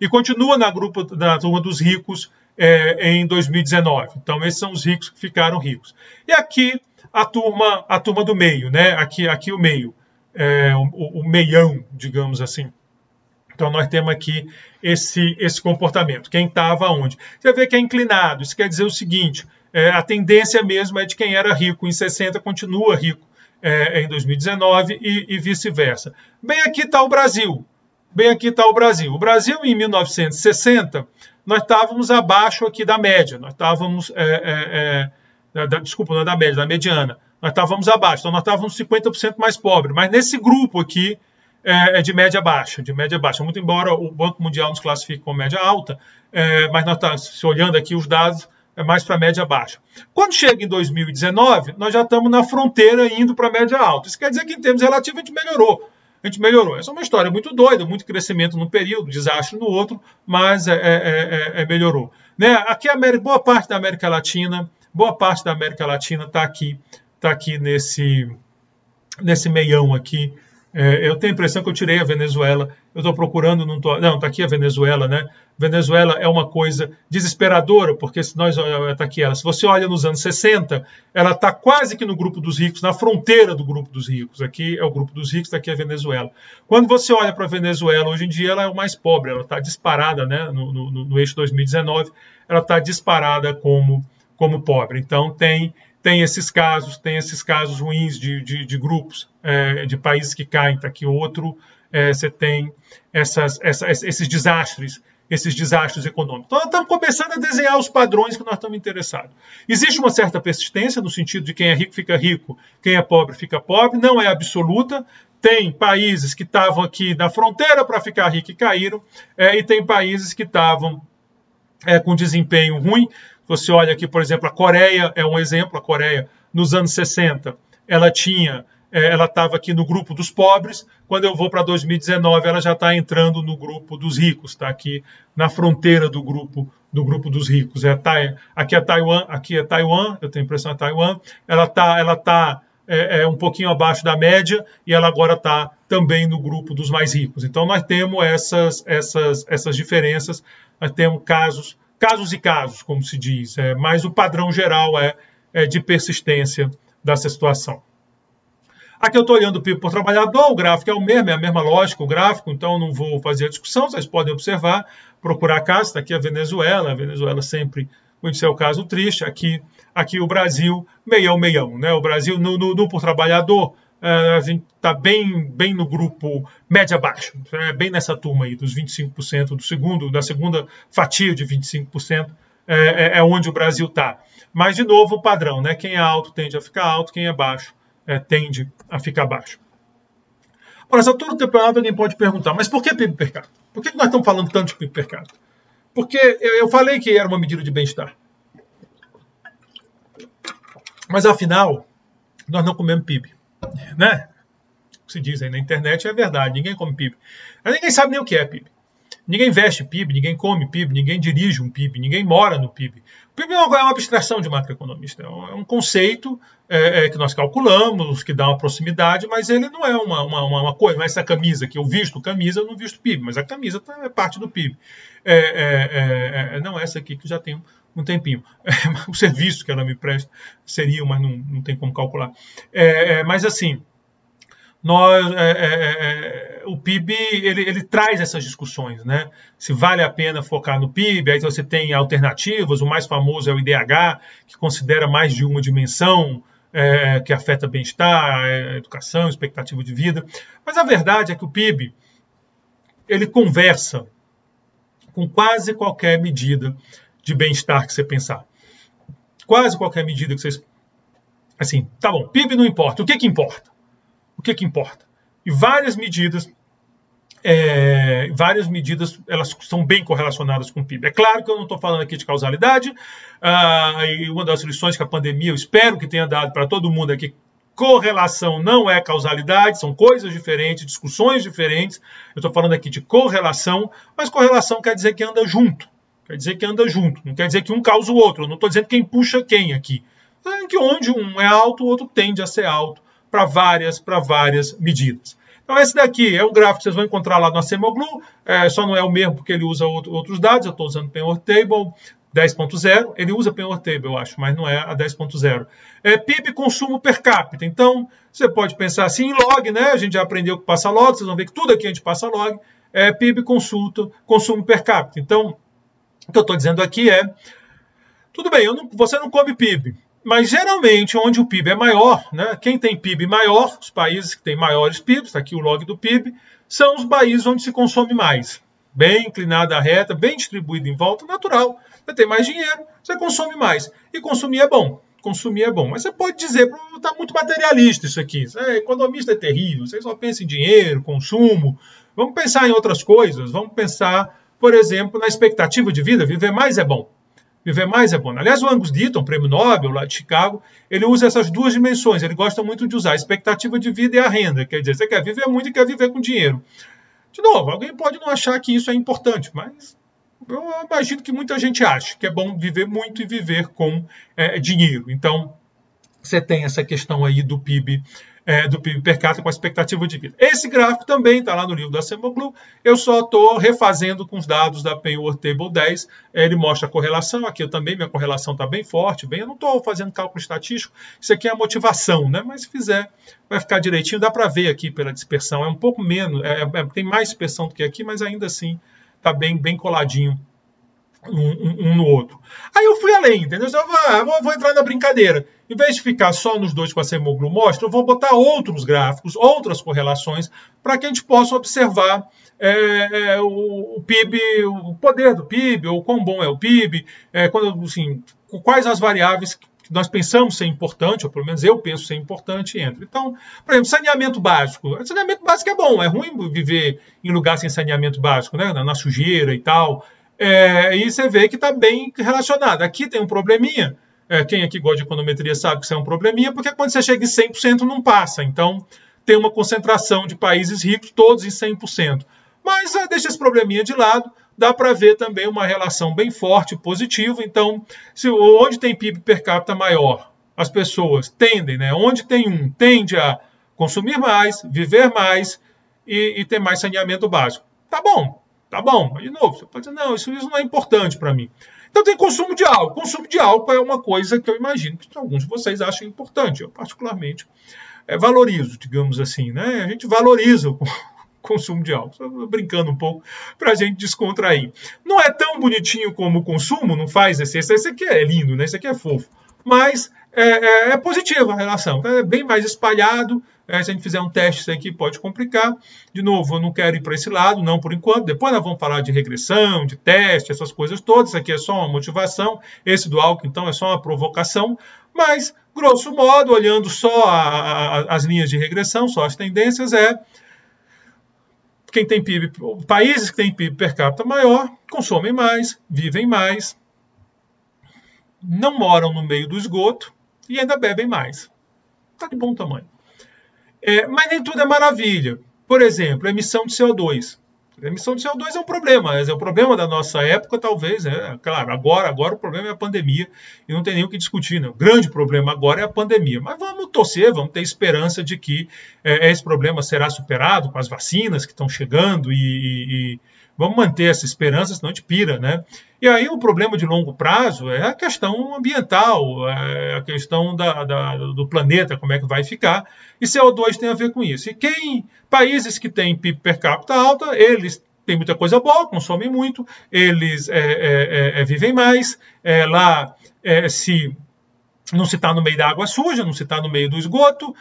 e continua na, grupo, na turma dos ricos é, em 2019. Então, esses são os ricos que ficaram ricos. E aqui a turma, a turma do meio, né? Aqui, aqui o meio, é, o, o meião, digamos assim. Então, nós temos aqui esse, esse comportamento. Quem estava onde? Você vê que é inclinado. Isso quer dizer o seguinte: é, a tendência mesmo é de quem era rico em 60 continua rico é, em 2019 e, e vice-versa. Bem aqui está o Brasil. Bem aqui está o Brasil. O Brasil, em 1960, nós estávamos abaixo aqui da média. Nós estávamos. É, é, é da, desculpa, não é da média, da mediana. Nós estávamos abaixo. Então, nós estávamos 50% mais pobres. Mas nesse grupo aqui é, é, de média baixa, de média baixa. Muito embora o Banco Mundial nos classifique como média alta, é, mas nós tá, se olhando aqui os dados, é mais para média baixa. Quando chega em 2019, nós já estamos na fronteira indo para média alta. Isso quer dizer que em termos relativos a gente melhorou. A gente melhorou. Essa é uma história muito doida, muito crescimento num período, desastre no outro, mas é, é, é, é melhorou. Né? Aqui a boa parte da América Latina, boa parte da América Latina está aqui, tá aqui nesse, nesse meião aqui é, eu tenho a impressão que eu tirei a Venezuela. Eu estou procurando, não estou. Não, está aqui a Venezuela, né? Venezuela é uma coisa desesperadora, porque se nós está aqui ela. Se você olha nos anos 60, ela está quase que no grupo dos ricos, na fronteira do grupo dos ricos. Aqui é o grupo dos ricos, aqui é a Venezuela. Quando você olha para a Venezuela, hoje em dia ela é o mais pobre, ela está disparada, né? No, no, no eixo 2019, ela está disparada como como pobre. Então tem tem esses casos, tem esses casos ruins de, de, de grupos, é, de países que caem, está aqui outro, é, você tem essas, essas, esses desastres, esses desastres econômicos. Então, nós estamos começando a desenhar os padrões que nós estamos interessados. Existe uma certa persistência, no sentido de quem é rico fica rico, quem é pobre fica pobre, não é absoluta. Tem países que estavam aqui na fronteira para ficar rico e caíram, é, e tem países que estavam é, com desempenho ruim, você olha aqui, por exemplo, a Coreia é um exemplo. A Coreia, nos anos 60, ela tinha, é, ela estava aqui no grupo dos pobres. Quando eu vou para 2019, ela já está entrando no grupo dos ricos. Está aqui na fronteira do grupo do grupo dos ricos. É, aqui é Taiwan, aqui é Taiwan. Eu tenho a impressão é Taiwan. Ela está, ela tá é, é, um pouquinho abaixo da média e ela agora está também no grupo dos mais ricos. Então nós temos essas, essas, essas diferenças, nós temos casos casos e casos, como se diz, é, mas o padrão geral é, é de persistência dessa situação. Aqui eu estou olhando o PIB por trabalhador, o gráfico é o mesmo, é a mesma lógica, o gráfico, então não vou fazer a discussão, vocês podem observar, procurar cá, está aqui a Venezuela, a Venezuela sempre, muito é o caso triste, aqui, aqui o Brasil, meião, meião, né? O Brasil no, no, no por trabalhador, a gente está bem, bem no grupo média-baixa, é bem nessa turma aí, dos 25% do segundo, da segunda fatia de 25%, é, é, é onde o Brasil está. Mas, de novo, o padrão, né? Quem é alto tende a ficar alto, quem é baixo é, tende a ficar baixo. Ora, essa altura do campeonato alguém pode perguntar, mas por que PIB per capita? Por que nós estamos falando tanto de PIB per capita? Porque eu falei que era uma medida de bem-estar. Mas, afinal, nós não comemos PIB né? O que se diz aí na internet é verdade, ninguém come PIB. Mas ninguém sabe nem o que é PIB. Ninguém veste PIB, ninguém come PIB, ninguém dirige um PIB, ninguém mora no PIB. O PIB é uma, é abstração de macroeconomista, é um, é um conceito é, é, que nós calculamos, que dá uma proximidade, mas ele não é uma, uma, uma coisa, não é essa camisa que eu visto camisa, eu não visto PIB, mas a camisa tá, é parte do PIB. É, é, não essa aqui que já tem um tempinho. <laughs> o serviço que ela me presta seria, mas não, não tem como calcular. É, é, mas assim, nós, é, é, é, o PIB ele, ele, traz essas discussões, né? Se vale a pena focar no PIB, aí você tem alternativas. O mais famoso é o IDH, que considera mais de uma dimensão. É, que afeta bem-estar, educação, expectativa de vida. Mas a verdade é que o PIB ele conversa com quase qualquer medida de bem-estar que você pensar. Quase qualquer medida que vocês. Assim, tá bom, PIB não importa. O que, que importa? O que, que importa? E várias medidas. É, várias medidas elas são bem correlacionadas com o PIB. É claro que eu não estou falando aqui de causalidade, ah, e uma das lições que a pandemia eu espero que tenha dado para todo mundo é que correlação não é causalidade, são coisas diferentes, discussões diferentes. Eu estou falando aqui de correlação, mas correlação quer dizer que anda junto. Quer dizer que anda junto, não quer dizer que um causa o outro. Eu não estou dizendo quem puxa quem aqui. É que onde um é alto, o outro tende a ser alto para várias, para várias medidas. Então, esse daqui é o gráfico que vocês vão encontrar lá no Acemoglu, é, só não é o mesmo porque ele usa outro, outros dados, eu estou usando Penhor Table 10.0, ele usa Penhor Table, eu acho, mas não é a 10.0. É PIB consumo per capita, então você pode pensar assim em log, né? A gente já aprendeu que passa log, vocês vão ver que tudo aqui a gente passa log, é PIB consulta, consumo per capita. Então, o que eu estou dizendo aqui é: tudo bem, não, você não come PIB, mas geralmente onde o PIB é maior, né, quem tem PIB maior, os países que têm maiores PIBs, está aqui o log do PIB, são os países onde se consome mais. Bem inclinada a reta, bem distribuído em volta, natural. Você tem mais dinheiro, você consome mais. E consumir é bom. Consumir é bom. Mas você pode dizer, está muito materialista isso aqui. É, economista é terrível, você só pensa em dinheiro, consumo. Vamos pensar em outras coisas, vamos pensar por exemplo, na expectativa de vida, viver mais é bom. Viver mais é bom. Aliás, o Angus Deaton, prêmio Nobel lá de Chicago, ele usa essas duas dimensões. Ele gosta muito de usar a expectativa de vida e a renda. Quer dizer, você quer viver muito e quer viver com dinheiro. De novo, alguém pode não achar que isso é importante, mas eu imagino que muita gente acha que é bom viver muito e viver com é, dinheiro. Então, você tem essa questão aí do PIB é, do PIB per capita com a expectativa de vida. Esse gráfico também está lá no livro da Semoglu. Eu só estou refazendo com os dados da Penworth Table 10. Ele mostra a correlação. Aqui eu também, minha correlação está bem forte. Bem, eu não estou fazendo cálculo estatístico. Isso aqui é a motivação, né? Mas se fizer, vai ficar direitinho. Dá para ver aqui pela dispersão. É um pouco menos, é, é, tem mais dispersão do que aqui, mas ainda assim está bem, bem coladinho um, um, no outro. Aí eu fui além, entendeu? Eu ah, vou, vou, entrar na brincadeira. Em vez de ficar só nos dois que a Semoglu mostra, eu vou botar outros gráficos, outras correlações, para que a gente possa observar é, é, o, o, PIB, o poder do PIB, ou quão bom é o PIB, é, quando, assim, quais as variáveis que nós pensamos ser importante, ou pelo menos eu penso ser importante, entra. Então, por exemplo, saneamento básico. Saneamento básico é bom, é ruim viver em lugar sem saneamento básico, né? na sujeira e tal. É, e você vê que está bem relacionado. Aqui tem um probleminha. É, quem aqui gosta de econometria sabe que isso é um probleminha, porque quando você chega em 100% não passa. Então, tem uma concentração de países ricos, todos em 100%. Mas é, deixa esse probleminha de lado, dá para ver também uma relação bem forte, positiva. Então, se, onde tem PIB per capita maior, as pessoas tendem, né? Onde tem um, tende a consumir mais, viver mais e, e ter mais saneamento básico. Tá bom, Tá bom, de novo, você pode dizer, não, isso, isso não é importante para mim. Então tem consumo de álcool. Consumo de álcool é uma coisa que eu imagino que alguns de vocês acham importante. Eu, particularmente, é, valorizo, digamos assim. Né? A gente valoriza o <laughs> consumo de álcool. Estou brincando um pouco para a gente descontrair. Não é tão bonitinho como o consumo, não faz esse. Esse aqui é lindo, né? esse aqui é fofo. Mas é, é, é positiva a relação. É bem mais espalhado. É, se a gente fizer um teste, isso aqui pode complicar. De novo, eu não quero ir para esse lado, não por enquanto. Depois nós vamos falar de regressão, de teste, essas coisas todas. Isso aqui é só uma motivação. Esse do álcool, então, é só uma provocação. Mas, grosso modo, olhando só a, a, as linhas de regressão, só as tendências, é quem tem PIB, países que têm PIB per capita maior, consomem mais, vivem mais, não moram no meio do esgoto e ainda bebem mais. Está de bom tamanho. É, mas nem tudo é maravilha. Por exemplo, emissão de CO2. A emissão de CO2 é um problema, é o problema da nossa época, talvez, é claro, agora, agora o problema é a pandemia e não tem nem o que discutir, né? O grande problema agora é a pandemia. Mas vamos torcer, vamos ter esperança de que é, esse problema será superado com as vacinas que estão chegando e, e Vamos manter essa esperança, senão a gente pira, né? E aí o problema de longo prazo é a questão ambiental, é a questão da, da, do planeta, como é que vai ficar. E CO2 tem a ver com isso. E quem, países que têm PIB per capita alta, eles têm muita coisa boa, consomem muito, eles é, é, é, é vivem mais, é, lá é, se não se está no meio da água suja, não se está no meio do esgoto,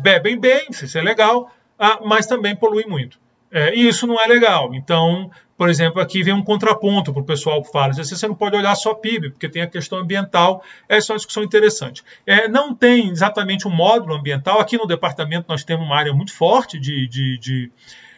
bebem bem, isso é legal, ah, mas também poluem muito. É, e isso não é legal. Então, por exemplo, aqui vem um contraponto para o pessoal que fala: você não pode olhar só PIB, porque tem a questão ambiental. Essa é uma discussão interessante. É, não tem exatamente um módulo ambiental. Aqui no departamento nós temos uma área muito forte de, de, de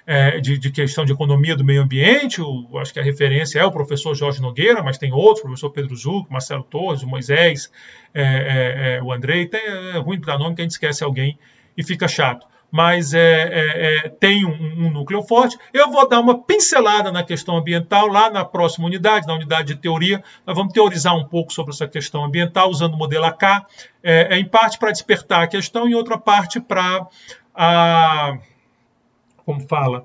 é, de, de, questão de economia do meio ambiente. O, acho que a referência é o professor Jorge Nogueira, mas tem outros, o professor Pedro Zuc, Marcelo Torres, o Moisés, é, é, é o Andrei. Tem, é ruim dar nome que a gente esquece alguém e fica chato mas é, é, é, tem um, um, núcleo forte. Eu vou dar uma pincelada na questão ambiental lá na próxima unidade, na unidade de teoria. Nós vamos teorizar um pouco sobre essa questão ambiental usando o modelo AK, é, é em parte para despertar a questão, e outra parte para, como fala,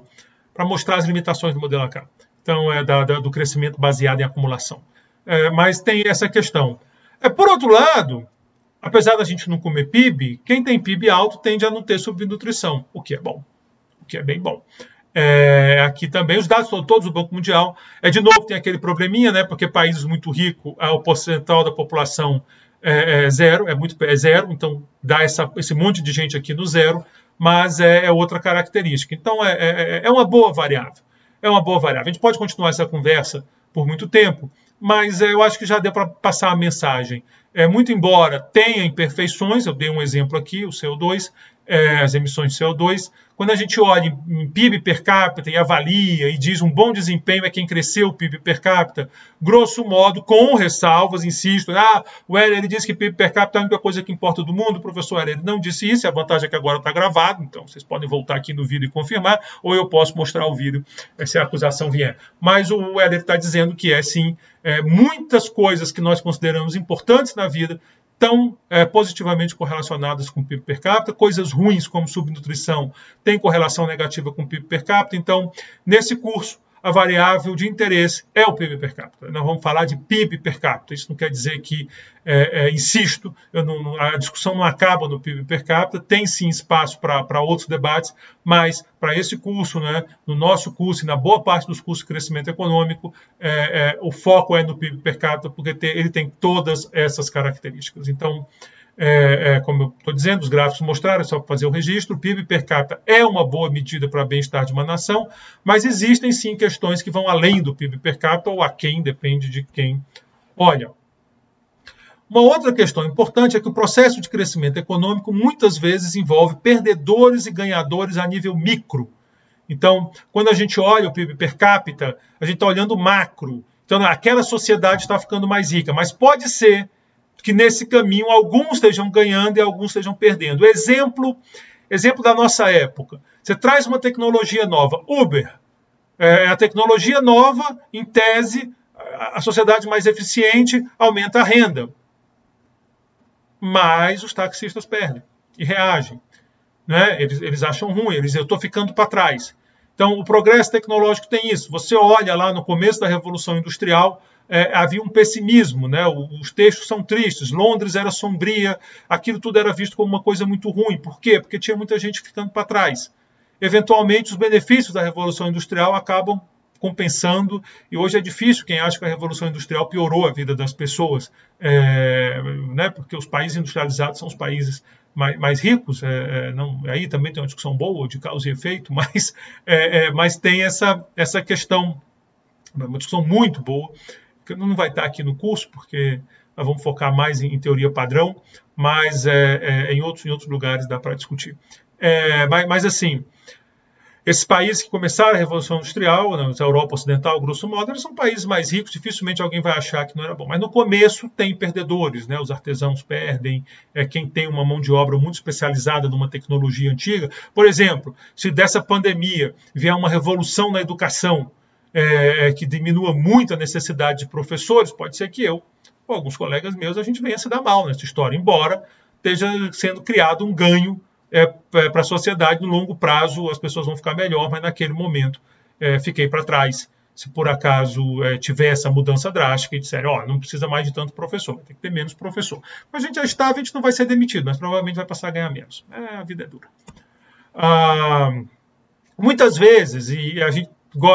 para mostrar as limitações do modelo AK. Então, é da, da, do crescimento baseado em acumulação. É, mas tem essa questão. É, por outro lado, apesar da gente não comer PIB, quem tem PIB alto tende a não ter subnutrição, o que é bom, o que é bem bom. É, aqui também os dados são todos do Banco Mundial. É de novo tem aquele probleminha, né? Porque países muito ricos, o percentual da população é, é, zero, é muito é zero, então dá essa, esse monte de gente aqui no zero, mas é, é outra característica. Então é, é, é uma boa variável. É uma boa variável. A gente pode continuar essa conversa por muito tempo, mas eu acho que já deu para passar a mensagem. É, muito embora tenha imperfeições, eu dei um exemplo aqui, o CO2, é, as emissões de CO2. Quando a gente olha em PIB per capita e avalia e diz um bom desempenho é quem cresceu o PIB per capita, grosso modo, com ressalvas, insisto, ah, o Heller disse que PIB per capita é a única coisa que importa do mundo, o professor Heller não disse isso, a vantagem é que agora está gravado, então vocês podem voltar aqui no vídeo e confirmar, ou eu posso mostrar o vídeo eh, se a acusação vier. Mas o Heller está dizendo que é sim, é, muitas coisas que nós consideramos importantes na vida estão é, positivamente correlacionadas com o PIB per capita, coisas ruins como subnutrição têm correlação negativa com o PIB per capita. Então, nesse curso, a variável de interesse é o PIB per capita. Nós vamos falar de PIB per capita. Isso não quer dizer que, é, é, insisto, não, a discussão não acaba no PIB per capita, tem sim espaço para outros debates, mas para esse curso, né, no nosso curso e na boa parte dos cursos de crescimento econômico, é, é o foco é no PIB per capita, porque ele tem todas essas características. Então, é, é, como eu estou dizendo, os gráficos mostraram, é só fazer o registro. O PIB per capita é uma boa medida para bem-estar de uma nação, mas existem sim questões que vão além do PIB per capita ou a quem, depende de quem olha. Uma outra questão importante é que o processo de crescimento econômico muitas vezes envolve perdedores e ganhadores a nível micro. Então, quando a gente olha o PIB per capita, a gente está olhando macro. Então, aquela sociedade está ficando mais rica, mas pode ser que nesse caminho alguns estejam ganhando e alguns estejam perdendo. Exemplo, exemplo da nossa época. Você traz uma tecnologia nova, Uber. É a tecnologia nova, em tese, a sociedade mais eficiente aumenta a renda. Mas os taxistas perdem e reagem. Né? Eles, eles acham ruim, eles eu estou ficando para trás. Então, o progresso tecnológico tem isso. Você olha lá no começo da Revolução Industrial, é, havia um pessimismo, né? os textos são tristes, Londres era sombria, aquilo tudo era visto como uma coisa muito ruim. Por quê? Porque tinha muita gente ficando para trás. Eventualmente, os benefícios da Revolução Industrial acabam compensando, e hoje é difícil quem acha que a Revolução Industrial piorou a vida das pessoas, é, né? porque os países industrializados são os países mais, mais ricos, é, é não, aí também tem uma discussão boa de causa e efeito, <laughs> mas, é, é, mas tem essa, essa questão, uma discussão muito boa, não vai estar aqui no curso, porque nós vamos focar mais em, em teoria padrão, mas é, é, em, outros, em outros lugares dá para discutir. É, mas, mas, assim, esses países que começaram a Revolução Industrial, na né, Europa Ocidental, grosso modo, eles são países mais ricos, dificilmente alguém vai achar que não era bom. Mas no começo tem perdedores, né? os artesãos perdem, é, quem tem uma mão de obra muito especializada numa tecnologia antiga. Por exemplo, se dessa pandemia vier uma revolução na educação, é, é, que diminua muito a necessidade de professores, pode ser que eu, ou alguns colegas meus, a gente venha se dar mal nessa história, embora esteja sendo criado um ganho é, é para a sociedade no longo prazo, as pessoas vão ficar melhor, mas naquele momento é, fiquei para trás. Se por acaso é, tiver essa mudança drástica e disser, ó, oh, não precisa mais de tanto professor, tem que ter menos professor. Mas a gente já está, a gente não vai ser demitido, mas provavelmente vai passar a ganhar menos. É, a vida é dura. Ah, muitas vezes, e a gente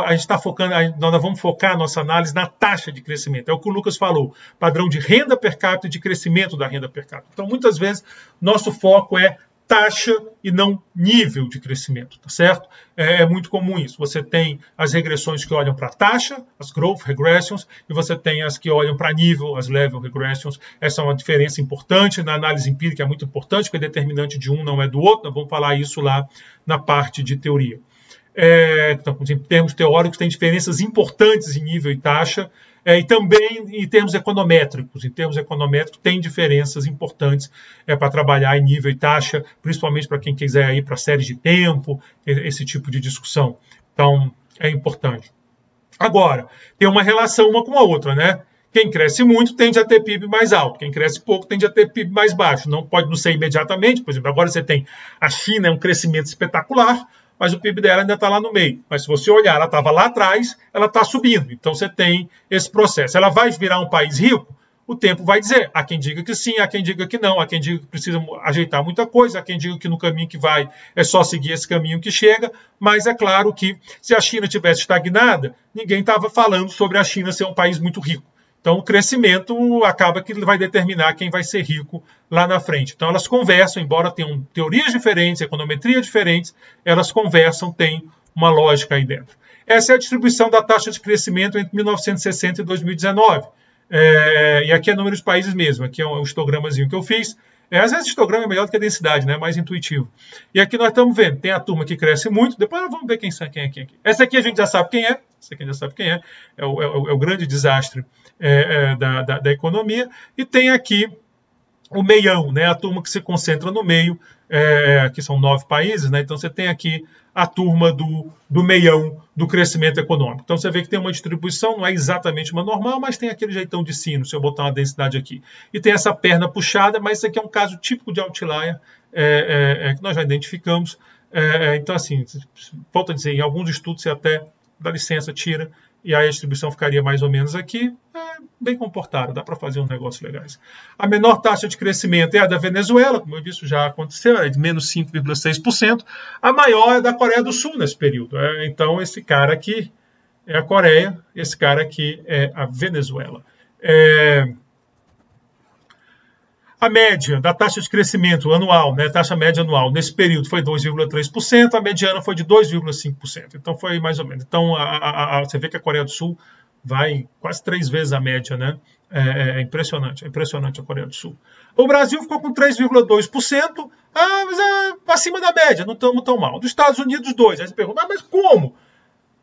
a gente está focando, nós vamos focar a nossa análise na taxa de crescimento. É o que o Lucas falou, padrão de renda per capita e de crescimento da renda per capita. Então, muitas vezes, nosso foco é taxa e não nível de crescimento, tá certo? É, é muito comum isso. Você tem as regressões que olham para taxa, as growth regressions, e você tem as que olham para nível, as level regressions. Essa é uma diferença importante na análise empírica, é muito importante, porque determinante de um não é do outro. Nós vamos falar isso lá na parte de teoria. É, então, em termos teóricos, tem diferenças importantes em nível e taxa, é, e também em termos econométricos. Em termos econométricos, tem diferenças importantes é, para trabalhar em nível e taxa, principalmente para quem quiser ir para séries de tempo, esse tipo de discussão. Então, é importante. Agora, tem uma relação uma com a outra, né? Quem cresce muito tende a ter PIB mais alto, quem cresce pouco tende a ter PIB mais baixo. Não pode não ser imediatamente, por exemplo, agora você tem a China, é um crescimento espetacular, mas o PIB dela ainda está lá no meio. Mas se você olhar, ela estava lá atrás, ela está subindo. Então você tem esse processo. Ela vai virar um país rico? O tempo vai dizer. Há quem diga que sim, há quem diga que não, há quem diga que precisa ajeitar muita coisa, há quem diga que no caminho que vai é só seguir esse caminho que chega. Mas é claro que se a China tivesse estagnada, ninguém estava falando sobre a China ser um país muito rico. Então, o crescimento acaba que vai determinar quem vai ser rico lá na frente. Então, elas conversam, embora tenham teorias diferentes, econometria diferentes, elas conversam, tem uma lógica aí dentro. Essa é a distribuição da taxa de crescimento entre 1960 e 2019. É, e aqui é número de países mesmo, aqui é um histogramazinho que eu fiz. É, às vezes histograma é melhor do que a densidade, né? mais intuitivo. E aqui nós estamos vendo, tem a turma que cresce muito, depois vamos ver quem, quem é quem aqui. Essa aqui a gente já sabe quem é, essa aqui a gente já sabe quem é, é o, é o, é o grande desastre é, é, da, da, da economia. E tem aqui o meião, né, a turma que se concentra no meio, é, que são nove países, né, então você tem aqui a turma do, do meião do crescimento econômico. Então você vê que tem uma distribuição, não é exatamente uma normal, mas tem aquele jeitão de sino, se eu botar uma densidade aqui. E tem essa perna puxada, mas isso aqui é um caso típico de outlier é, é, é que nós já identificamos. É, é, então, assim, volto a dizer, em alguns estudos você até dá licença, tira, e aí a distribuição ficaria mais ou menos aqui, é, bem comportada, dá para fazer uns negócios legais. A menor taxa de crescimento é a da Venezuela, como eu disse, já aconteceu, é de menos 5,6%. A maior é da Coreia do Sul nesse período. É, então, esse cara aqui é a Coreia, esse cara aqui é a Venezuela. É, a média da taxa de crescimento anual, né, taxa média anual, nesse período foi 2,3%, a mediana foi de 2,5%. Então foi mais ou menos. Então a, a, a, você vê que a Coreia do Sul vai quase três vezes a média, né? É, é, é impressionante, é impressionante a Coreia do Sul. O Brasil ficou com 3,2%, ah, mas é acima da média, não estamos tão mal. Dos Estados Unidos, 2%. Aí você pergunta, ah, mas como?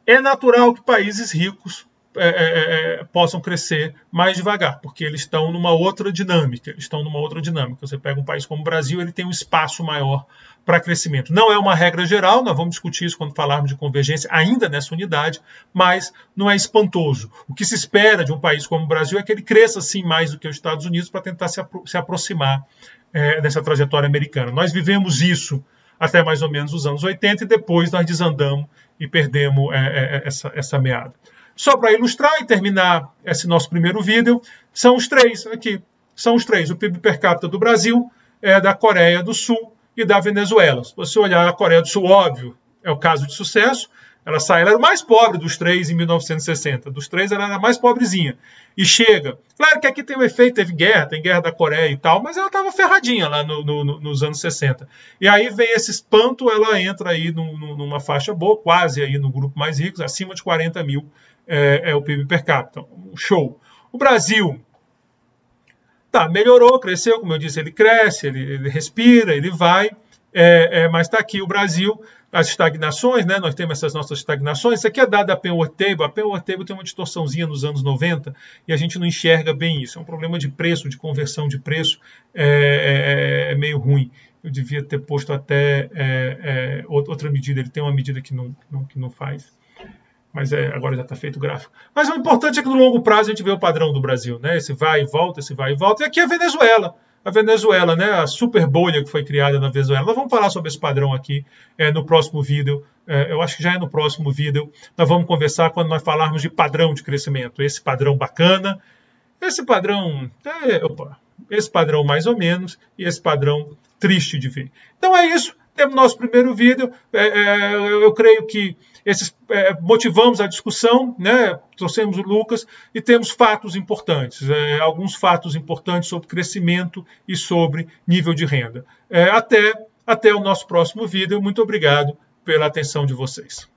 É natural que países ricos é, é, é, é, possam crescer mais devagar, porque eles estão numa outra dinâmica. Eles estão numa outra dinâmica. Você pega um país como o Brasil, ele tem um espaço maior para crescimento. Não é uma regra geral, nós vamos discutir isso quando falarmos de convergência, ainda nessa unidade, mas não é espantoso. O que se espera de um país como o Brasil é que ele cresça sim mais do que os Estados Unidos para tentar se, apro se aproximar é, dessa trajetória americana. Nós vivemos isso até mais ou menos os anos 80 e depois nós desandamos e perdemos é, essa, essa meada. Só para ilustrar e terminar esse nosso primeiro vídeo, são os três aqui. São os três. O PIB per capita do Brasil, é da Coreia do Sul e da Venezuela. Se você olhar a Coreia do Sul, óbvio, é o caso de sucesso. Ela sai, ela era o mais pobre dos três em 1960. Dos três, ela era a mais pobrezinha. E chega. Claro que aqui tem um efeito, teve guerra, tem guerra da Coreia e tal, mas ela estava ferradinha lá no, no, nos anos 60. E aí vem esse espanto, ela entra aí numa faixa boa, quase aí no grupo mais rico, acima de 40 mil é, é o PIB per capita. Show. O Brasil tá, melhorou, cresceu, como eu disse, ele cresce, ele, ele respira, ele vai, é, é, mas está aqui o Brasil, as estagnações, né? Nós temos essas nossas estagnações. Isso aqui é dado a Penward Table. A Penward Table tem uma distorçãozinha nos anos 90 e a gente não enxerga bem isso. É um problema de preço, de conversão de preço, é, é, é meio ruim. Eu devia ter posto até é, é, outra medida. Ele tem uma medida que não, não que não faz mas é, agora já está feito o gráfico. Mas o importante é que no longo prazo a gente vê o padrão do Brasil, né? Esse vai e volta, esse vai e volta. E aqui é a Venezuela. A Venezuela, né? A super bolha que foi criada na Venezuela. Nós vamos falar sobre esse padrão aqui é, no próximo vídeo. É, eu acho que já é no próximo vídeo. Nós vamos conversar quando nós falarmos de padrão de crescimento. Esse padrão bacana, esse padrão. É, opa, esse padrão mais ou menos, e esse padrão triste de ver. Então é isso. Temos nosso primeiro vídeo. É, é, eu creio que esses, é, motivamos a discussão, né? trouxemos o Lucas e temos fatos importantes, é, alguns fatos importantes sobre crescimento e sobre nível de renda. É, até, até o nosso próximo vídeo. Muito obrigado pela atenção de vocês.